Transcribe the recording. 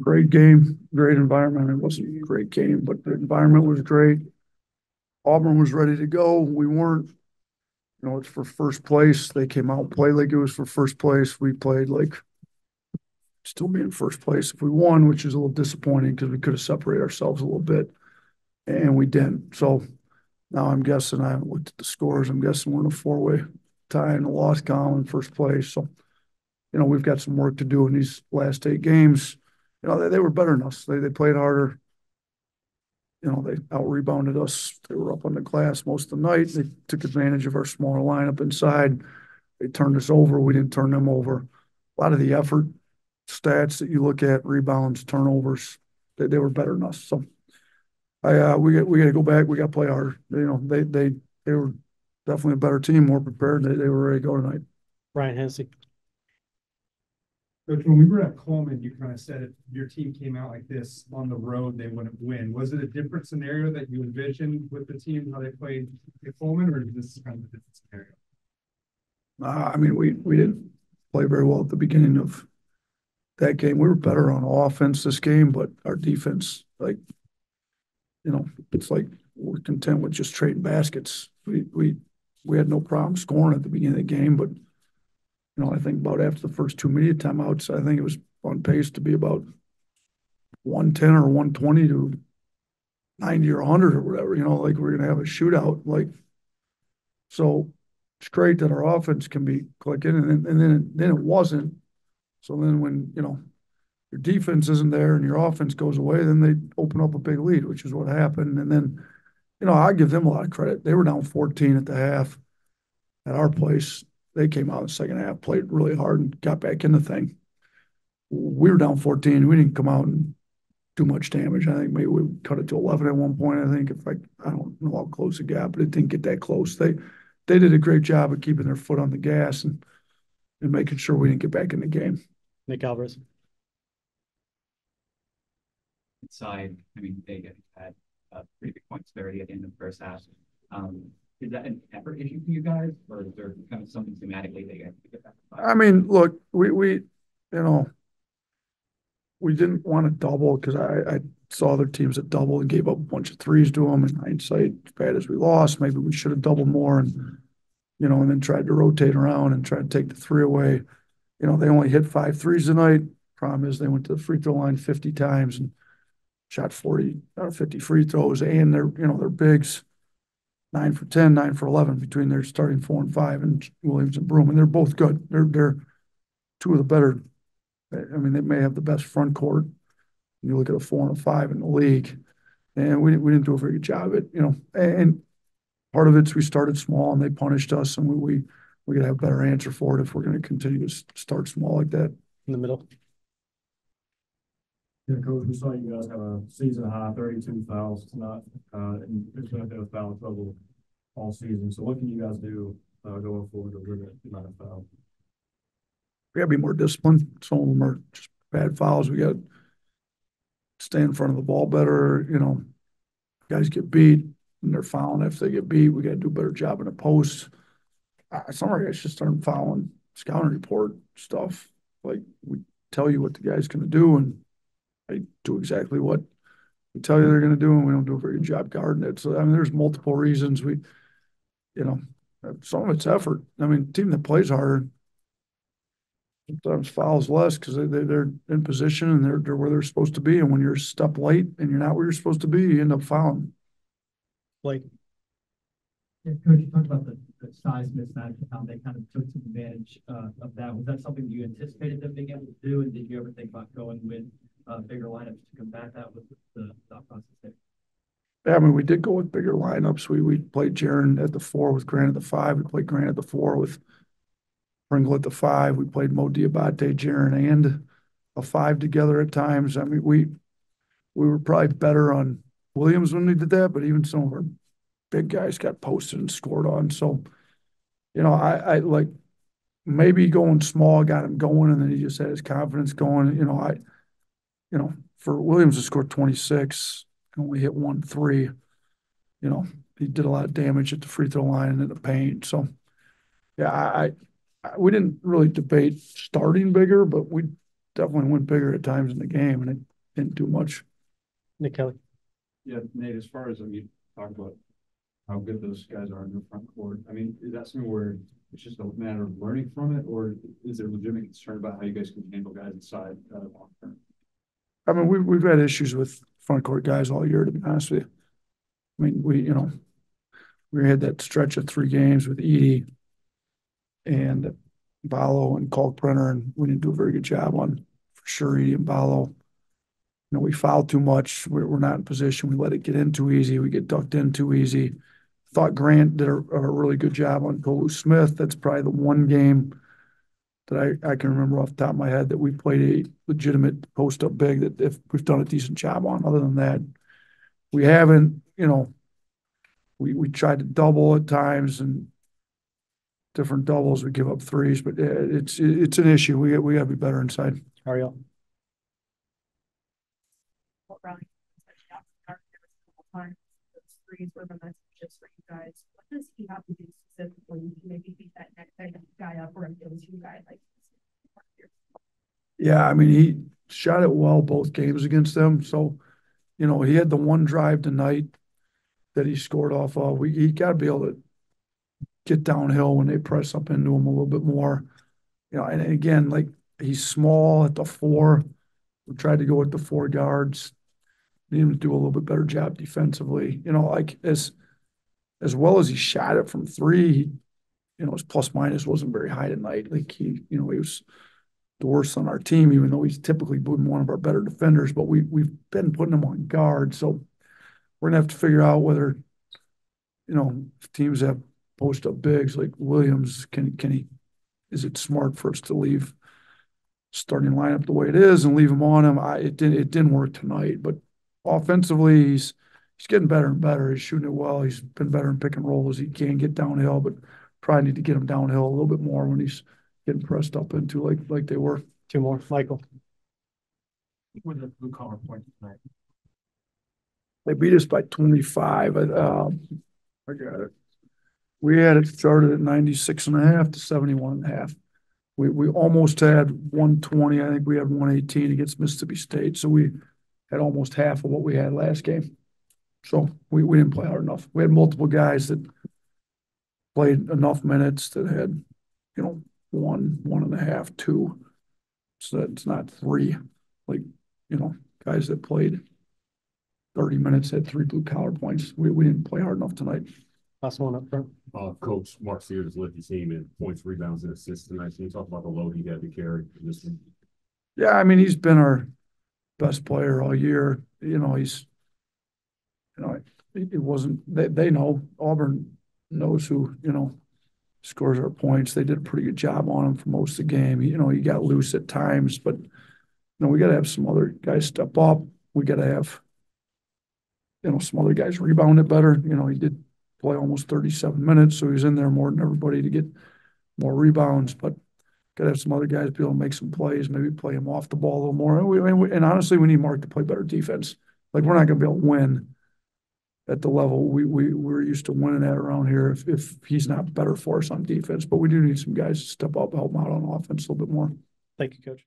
Great game, great environment. It wasn't a great game, but the environment was great. Auburn was ready to go. We weren't. You know, it's for first place. They came out and played like it was for first place. We played like still be in first place if we won, which is a little disappointing because we could have separated ourselves a little bit, and we didn't. So now I'm guessing, I haven't looked at the scores. I'm guessing we're in a four-way tie in the loss column in first place. So, you know, we've got some work to do in these last eight games. You know, they they were better than us. They they played harder. You know, they out-rebounded us. They were up on the glass most of the night. They took advantage of our smaller lineup inside. They turned us over. We didn't turn them over. A lot of the effort stats that you look at, rebounds, turnovers, they they were better than us. So I uh, we got we got to go back. We got to play harder. You know, they they they were definitely a better team, more prepared. They were ready to go tonight. Ryan Hennessy. Coach, when we were at Coleman, you kind of said if your team came out like this on the road, they wouldn't win. Was it a different scenario that you envisioned with the team, how they played at Coleman, or is this kind of a different scenario? Uh, I mean, we we didn't play very well at the beginning of that game. We were better on offense this game, but our defense, like, you know, it's like we're content with just trading baskets. We we We had no problem scoring at the beginning of the game, but, you know, I think about after the first two media timeouts, I think it was on pace to be about 110 or 120 to 90 or 100 or whatever, you know, like we're going to have a shootout. Like, so it's great that our offense can be clicking, and then then it wasn't. So then when, you know, your defense isn't there and your offense goes away, then they open up a big lead, which is what happened. And then, you know, I give them a lot of credit. They were down 14 at the half at our place. They came out in the second half, played really hard, and got back in the thing. We were down 14. We didn't come out and do much damage. I think maybe we cut it to 11 at one point. I think if I I don't know how close it got, but it didn't get that close. They they did a great job of keeping their foot on the gas and and making sure we didn't get back in the game. Nick Alvarez. Inside, I mean, they had uh, a pretty big points there at the end of the first half. Um, Is that an effort issue for you guys, or is there kind of something thematically they have to get back? I mean, look, we, we, you know, we didn't want to double because I I saw other teams that doubled and gave up a bunch of threes to them. In hindsight, as bad as we lost, maybe we should have doubled more and, you know, and then tried to rotate around and try to take the three away. You know, they only hit five threes tonight. Problem is they went to the free throw line 50 times and shot 40 out of 50 free throws. And they're, you know, they're bigs, nine for 10, nine for 11 between their starting four and five and Williams and Broome. And they're both good. They're they're two of the better. I mean, they may have the best front court. You look at a four and a five in the league. And we we didn't do a very good job of it, you know. And part of it's we started small and they punished us. And we got to have a better answer for it if we're going to continue to start small like that. In the middle. Yeah, Coach, we saw you guys have a season high, 32 fouls tonight. uh, And there's been a bit of foul trouble all season. So what can you guys do going forward to limit the amount of fouls? We got to be more disciplined. Some of them are just bad fouls. We got to stay in front of the ball better. You know, guys get beat and they're fouling. If they get beat, we got to do a better job in the post. Some of our guys just aren't following scouting report stuff. Like we tell you what the guy's going to do and they do exactly what we tell you they're going to do and we don't do a very good job guarding it. So, I mean, there's multiple reasons we, you know, some of it's effort. I mean, team that plays harder sometimes fouls less because they they're in position and they're they're where they're supposed to be. And when you're a step late and you're not where you're supposed to be, you end up fouling. Like, Yeah, Coach, you talked about the the size mismatch and how they kind of took some advantage uh, of that. Was that something you anticipated them being able to do? And did you ever think about going with Uh, bigger lineups to combat that with the thought process there? Yeah, I mean, we did go with bigger lineups. We we played Jarin at the four with Grant at the five. We played Grant at the four with Pringle at the five. We played Mo Diabate, Jarin, and a five together at times. I mean, we we were probably better on Williams when we did that, but even some of our big guys got posted and scored on. So, you know, I I like maybe going small got him going and then he just had his confidence going. You know, for Williams to score 26 and we hit one three, you know, he did a lot of damage at the free throw line and in the paint. So, yeah, I, I we didn't really debate starting bigger, but we definitely went bigger at times in the game. And it didn't do much. Nick Kelly. Yeah, Nate, as far as, I mean, talk about how good those guys are in the front court, I mean, is that something where it's just a matter of learning from it, or is there legitimate concern about how you guys can handle guys inside, uh, long term? I mean, we've, we've had issues with front court guys all year, to be honest with you. I mean, we, you know, we had that stretch of three games with Edey and Ballo and Kalkbrenner, and we didn't do a very good job on, for sure, Edey and Ballo. You know, we fouled too much. We're, we're not in position. We let it get in too easy. We get ducked in too easy. Thought Grant did a, a really good job on Tolu Smith. That's probably the one game that I, I can remember off the top of my head that we've played a legitimate post up big that if we've done a decent job on. Other than that, we haven't, you know, we, we tried to double at times and different doubles, we give up threes, but uh, it's, it's an issue. We, we gotta be better inside. Ariel. what Ronnie was a threes were the messages for you guys. What does he have to do specifically to maybe beat that next guy up or against you guys like? Yeah, I mean, he shot it well both games against them, so, you know, he had the one drive tonight that he scored off of. We, he gotta be able to get downhill when they press up into him a little bit more. You know, and again, like, he's small at the four. We tried to go with the four guards. Need him to do a little bit better job defensively, you know, like, as, as well as he shot it from three, you know, his plus minus wasn't very high tonight, like, he, you know, he was the worst on our team, even though he's typically been one of our better defenders, but we, we've been putting him on guard, so we're gonna have to figure out whether, you know, teams have post up bigs like Williams, can, can he, is it smart for us to leave starting lineup the way it is and leave him on him? I, it didn't, it didn't work tonight, but offensively, he's, he's getting better and better. He's shooting it well. He's been better in pick and roll as he can get downhill, but probably need to get him downhill a little bit more when he's getting pressed up into like, like they were. Two more. Michael. With the blue collar point tonight. They beat us by twenty-five, and, um, I got it. We had it started at 96 and a half to 71 and a half. We, we almost had one twenty, I think we had one eighteen against Mississippi State, so we had almost half of what we had last game. So we, we didn't play hard enough. We had multiple guys that played enough minutes that had, you know, one, one and a half, two. So that's not three, like, you know, guys that played thirty minutes had three blue collar points. We, we didn't play hard enough tonight. Last one up front. Uh, Coach Mark Sears led the team in points, rebounds, and assists tonight. Can you talk about the load he had to carry in this one? Yeah, I mean, he's been our best player all year. You know, he's, you know, it, it wasn't, they, they know, Auburn knows who, you know, scores our points. They did a pretty good job on him for most of the game. You know, he got loose at times, but, you know, we gotta have some other guys step up. We gotta have, you know, some other guys rebound it better. You know, he did play almost thirty-seven minutes, so he was in there more than everybody to get more rebounds, but gotta have some other guys be able to make some plays, maybe play him off the ball a little more. And we, and we- and honestly, we need Mark to play better defense. Like, we're not gonna be able to win at the level we, we, we're used to winning at around here if, if he's not better for us on defense, but we do need some guys to step up, help him out on offense a little bit more. Thank you, coach.